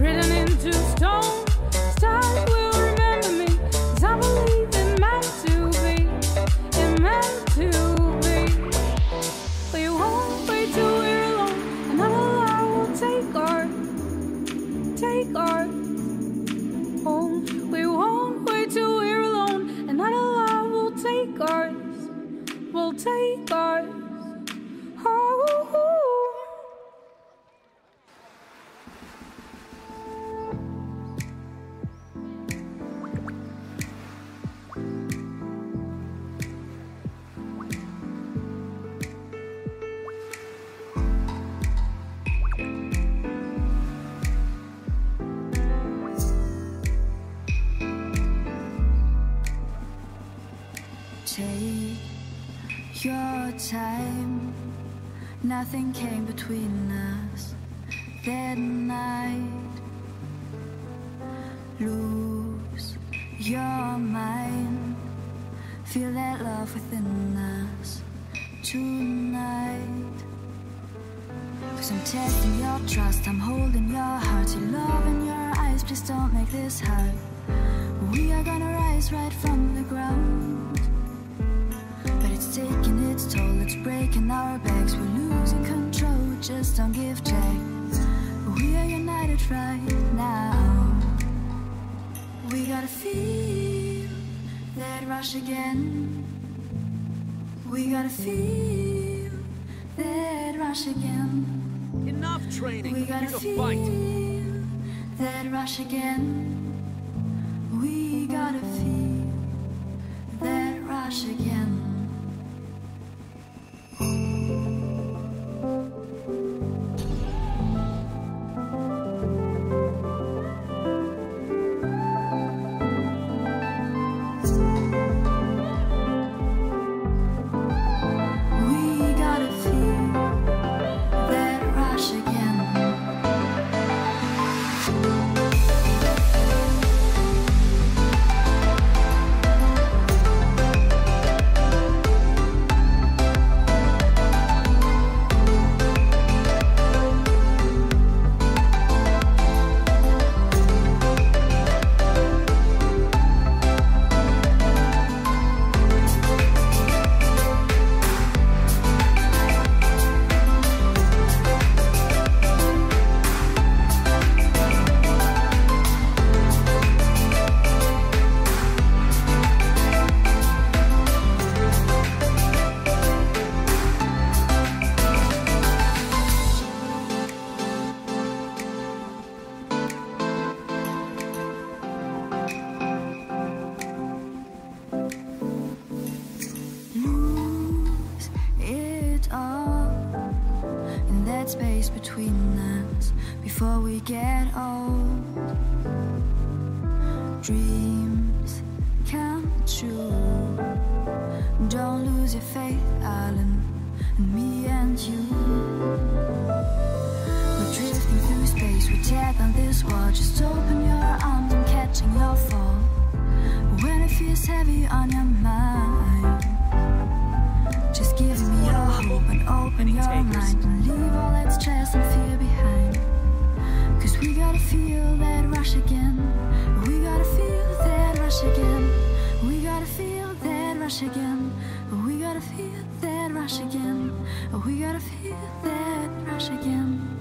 written into stone. Stars will remember I believe meant to be. Meant to be. Won't we're alone. Another lie will take our, take home. We won't we're alone. Will take will take. Take your time. Nothing came between us that night. Lose your mind. Feel that love within us tonight. Cause I'm testing your trust, I'm holding your heart, your love in your eyes. Please don't make this hard. We are gonna rise right from the ground. It's taking its toll, it's breaking our backs. We're losing control, just don't give check. We are united right now. We gotta feel that rush again. We gotta feel that rush again. Enough training. We gotta to feel fight. that rush again. We gotta feel that rush again. It in that space between us before we get old. Dreams come true. Don't lose your faith, Alan, and me and you. We're drifting through space, we tear down this wall. Just open your arms, I'm catching your fall. When it feels heavy on your mind. Feel that rush again. We gotta feel that rush again. We gotta feel that rush again. We gotta feel that rush again. We gotta feel that rush again.